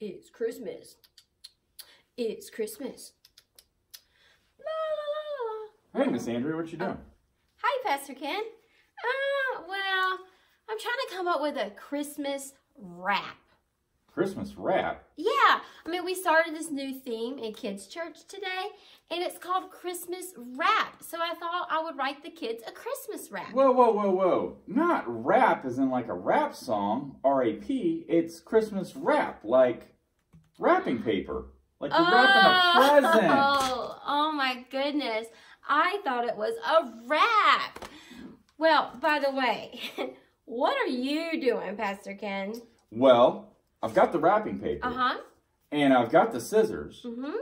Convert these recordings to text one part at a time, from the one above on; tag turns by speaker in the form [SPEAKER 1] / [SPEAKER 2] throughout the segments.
[SPEAKER 1] It's Christmas. It's Christmas. La la la la.
[SPEAKER 2] Hey, Miss Andrea, what you doing?
[SPEAKER 1] Hi, Pastor Ken. Uh, well, I'm trying to come up with a Christmas rap.
[SPEAKER 2] Christmas rap.
[SPEAKER 1] Yeah, I mean, we started this new theme in kids' church today, and it's called Christmas rap. So I thought I would write the kids a Christmas rap.
[SPEAKER 2] Whoa, whoa, whoa, whoa. Not rap as in like a rap song, R-A-P. It's Christmas wrap, like wrapping paper. Like you're wrapping a oh, present.
[SPEAKER 1] Oh, oh my goodness. I thought it was a rap. Well, by the way, what are you doing, Pastor Ken?
[SPEAKER 2] Well, I've got the wrapping paper.
[SPEAKER 1] Uh-huh.
[SPEAKER 2] And I've got the scissors.
[SPEAKER 1] Mm-hmm.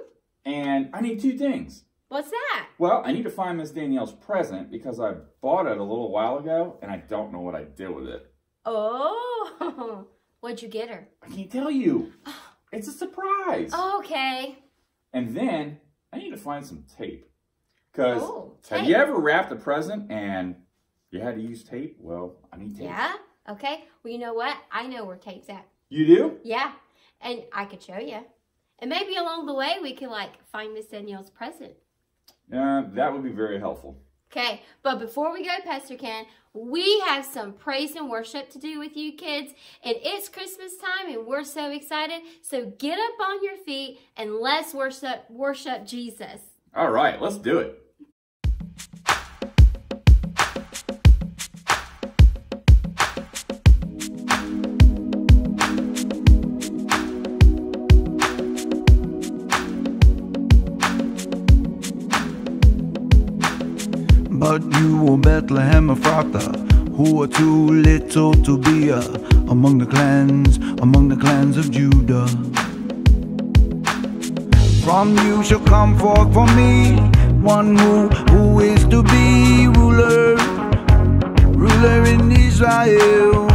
[SPEAKER 2] And I need two things.
[SPEAKER 1] What's that?
[SPEAKER 2] Well, I need to find Miss Danielle's present because I bought it a little while ago and I don't know what I did with it.
[SPEAKER 1] Oh, what'd you get her?
[SPEAKER 2] I can't tell you. It's a surprise.
[SPEAKER 1] Okay.
[SPEAKER 2] And then I need to find some tape. Because
[SPEAKER 1] Oh,
[SPEAKER 2] have you ever wrapped a present and you had to use tape? Well, I need tape.
[SPEAKER 1] Yeah? Okay. Well, you know what? I know where tape's at.
[SPEAKER 2] You do?
[SPEAKER 1] Yeah. And I could show you. And maybe along the way we could like find Miss Danielle's present.
[SPEAKER 2] Uh, that would be very helpful.
[SPEAKER 1] Okay, but before we go, Pastor Ken, we have some praise and worship to do with you kids. And it's Christmas time and we're so excited. So get up on your feet and let's worship worship Jesus.
[SPEAKER 2] All right, let's do it.
[SPEAKER 3] But you, O Bethlehem Ephrathah, who are too little to be uh, among the clans, among the clans of Judah. From you shall come forth for me one who, who is to be ruler, ruler in Israel.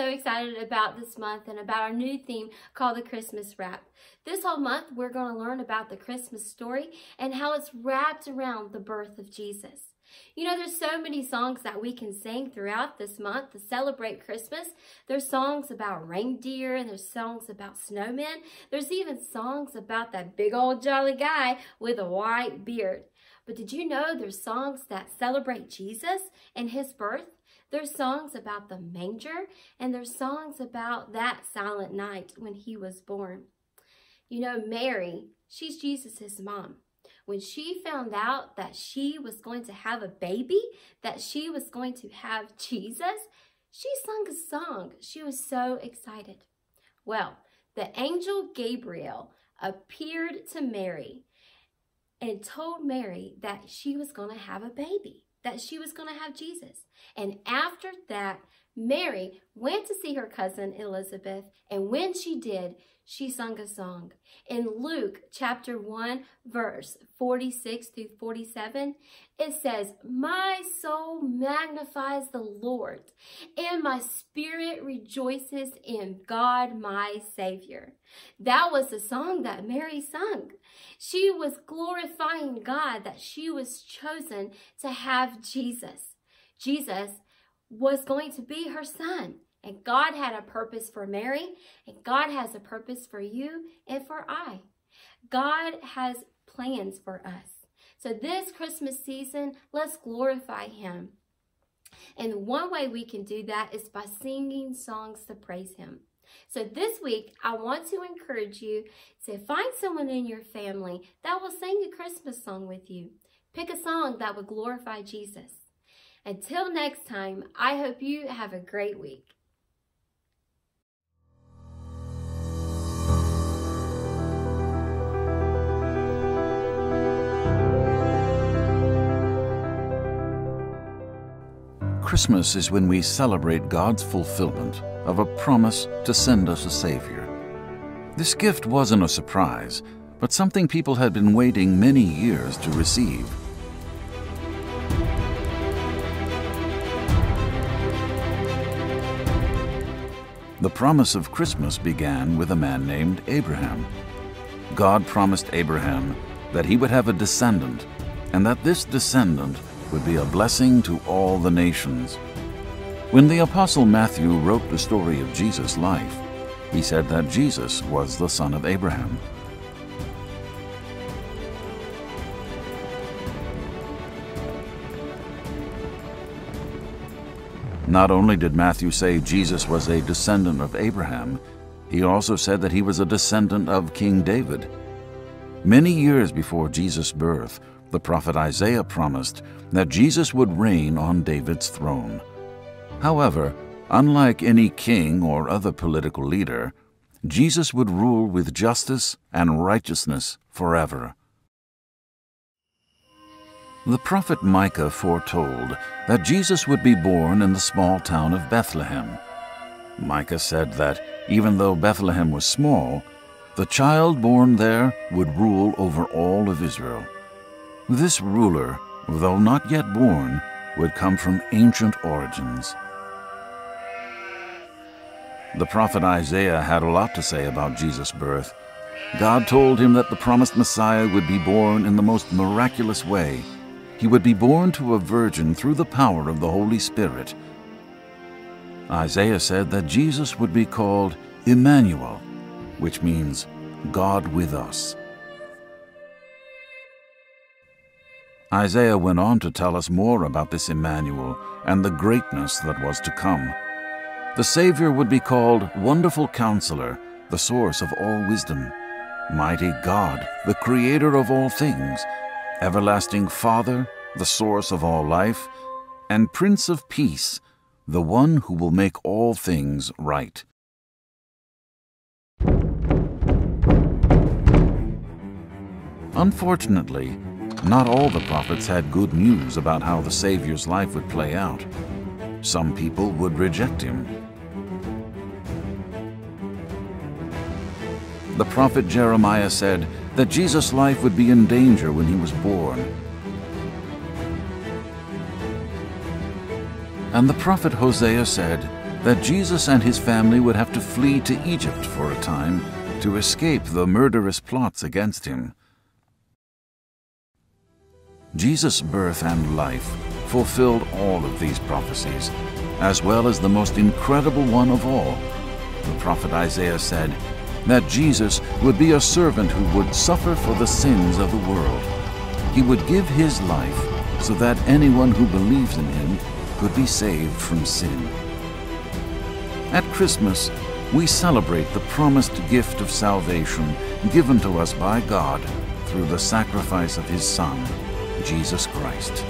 [SPEAKER 1] So excited about this month and about our new theme called the Christmas Wrap. This whole month we're going to learn about the Christmas story and how it's wrapped around the birth of Jesus. You know, there's so many songs that we can sing throughout this month to celebrate Christmas. There's songs about reindeer and there's songs about snowmen. There's even songs about that big old jolly guy with a white beard. But did you know there's songs that celebrate Jesus and his birth? There's songs about the manger, and there's songs about that silent night when he was born. You know, Mary, she's Jesus' mom. When she found out that she was going to have a baby, that she was going to have Jesus, she sung a song. She was so excited. Well, the angel Gabriel appeared to Mary and told Mary that she was going to have a baby that she was going to have Jesus. And after that, Mary went to see her cousin Elizabeth, and when she did, she sung a song. In Luke chapter 1, verse 46 through 47, it says, My soul magnifies the Lord, and my spirit rejoices in God my Savior. That was the song that Mary sung. She was glorifying God that she was chosen to have Jesus. Jesus was going to be her son. And God had a purpose for Mary, and God has a purpose for you and for I. God has plans for us. So this Christmas season, let's glorify him. And one way we can do that is by singing songs to praise him. So this week, I want to encourage you to find someone in your family that will sing a Christmas song with you. Pick a song that would glorify Jesus. Until next time, I hope you have a great week.
[SPEAKER 4] Christmas is when we celebrate God's fulfillment of a promise to send us a Savior. This gift wasn't a surprise, but something people had been waiting many years to receive. The promise of Christmas began with a man named Abraham. God promised Abraham that he would have a descendant, and that this descendant would be a blessing to all the nations. When the Apostle Matthew wrote the story of Jesus' life, he said that Jesus was the son of Abraham. Not only did Matthew say Jesus was a descendant of Abraham, he also said that he was a descendant of King David. Many years before Jesus' birth, the prophet Isaiah promised that Jesus would reign on David's throne. However, unlike any king or other political leader, Jesus would rule with justice and righteousness forever. The prophet Micah foretold that Jesus would be born in the small town of Bethlehem. Micah said that even though Bethlehem was small, the child born there would rule over all of Israel. This ruler, though not yet born, would come from ancient origins. The prophet Isaiah had a lot to say about Jesus' birth. God told him that the promised Messiah would be born in the most miraculous way. He would be born to a virgin through the power of the Holy Spirit. Isaiah said that Jesus would be called Emmanuel, which means God with us. Isaiah went on to tell us more about this Emmanuel and the greatness that was to come. The Savior would be called Wonderful Counselor, the source of all wisdom, Mighty God, the Creator of all things, Everlasting Father, the source of all life, and Prince of Peace, the one who will make all things right. Unfortunately, not all the prophets had good news about how the Savior's life would play out. Some people would reject him. The prophet Jeremiah said that Jesus' life would be in danger when he was born. And the prophet Hosea said that Jesus and his family would have to flee to Egypt for a time to escape the murderous plots against him. Jesus' birth and life fulfilled all of these prophecies, as well as the most incredible one of all. The prophet Isaiah said that Jesus would be a servant who would suffer for the sins of the world. He would give his life so that anyone who believes in him could be saved from sin. At Christmas, we celebrate the promised gift of salvation given to us by God through the sacrifice of his Son, Jesus Christ.